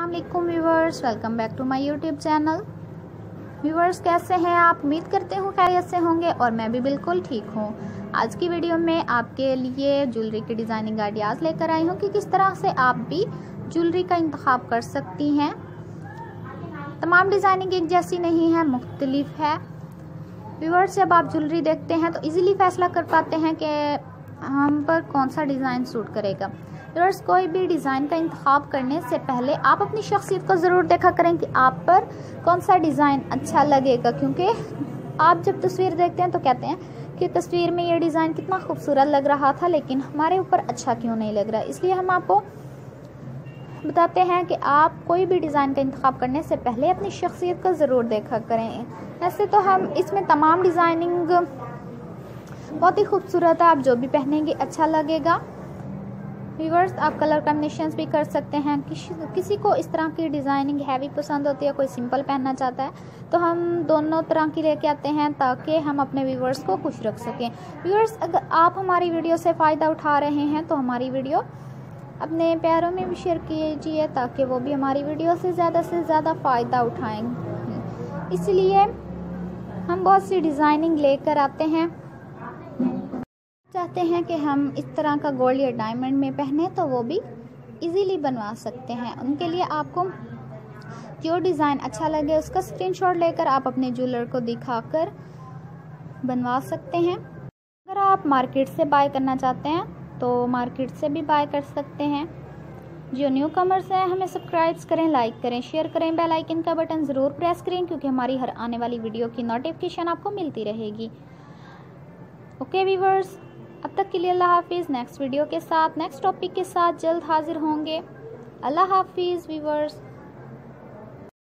Allam viewers welcome back to my YouTube channel viewers कैसे हैं आप? उम्मीद करते हूँ खैरियत से होंगे और मैं भी बिल्कुल ठीक हूँ। आज की वीडियो में आपके लिए ज्वेलरी के डिज़ाइनिंग आइडियाज़ लेकर आई हूँ कि किस तरह से आप भी ज्वेलरी का इंतखब कर सकती हैं। तमाम डिज़ाइनिंग एक जैसी नहीं है, मुख्तलिफ़ है। व्यूवर्स जब आप ज्वेलरी देखते हैं तो इजीली फैसला कर पाते हैं कि हम पर कौन सा डिज़ाइन सूट करेगा? व्यूअर्स कोई भी डिज़ाइन का इंतखब करने से पहले आप अपनी शख्सियत को ज़रूर देखा करें कि आप पर कौन सा डिज़ाइन अच्छा लगेगा, क्योंकि आप जब तस्वीर देखते हैं तो कहते हैं कि तस्वीर में ये डिज़ाइन कितना खूबसूरत लग रहा था, लेकिन हमारे ऊपर अच्छा क्यों नहीं लग रहा? इसलिए हम आपको बताते हैं कि आप कोई भी डिज़ाइन का इंतखब करने से पहले अपनी शख्सियत को ज़रूर देखा करें। ऐसे तो हम इसमें तमाम डिज़ाइनिंग बहुत ही खूबसूरत है। आप जो भी पहनेंगे अच्छा लगेगा। व्यूवर्स आप कलर कॉम्बिनेशन भी कर सकते हैं। किसी किसी को इस तरह की डिज़ाइनिंग हैवी पसंद होती है, कोई सिंपल पहनना चाहता है तो हम दोनों तरह की लेके आते हैं ताकि हम अपने व्यूवर्स को खुश रख सकें। व्यूवर्स अगर आप हमारी वीडियो से फ़ायदा उठा रहे हैं तो हमारी वीडियो अपने प्यारों में भी शेयर कीजिए ताकि वो भी हमारी वीडियो से ज़्यादा से ज़्यादा फ़ायदा उठाएँ। इसलिए हम बहुत सी डिज़ाइनिंग लेकर आते हैं। चाहते हैं कि हम इस तरह का गोल्ड या डायमंड में पहने तो वो भी इजीली बनवा सकते हैं। उनके लिए आपको जो डिज़ाइन अच्छा लगे, उसका स्क्रीनशॉट लेकर आप अपने ज्वेलर को दिखाकर बनवा सकते हैं। अगर आप मार्केट से बाय करना चाहते हैं तो मार्केट से भी बाय कर सकते हैं। जो न्यू कमर्स हैं, हमें सब्सक्राइब करें लाइक करें शेयर करें बेल आइकन का बटन ज़रूर प्रेस करें, क्योंकि हमारी हर आने वाली वीडियो की नोटिफिकेशन आपको मिलती रहेगी। ओके वीवर्स अब तक के लिए अल्लाह हाफिज़। नेक्स्ट वीडियो के साथ नेक्स्ट टॉपिक के साथ जल्द हाजिर होंगे। अल्लाह हाफिज़ वीवर्स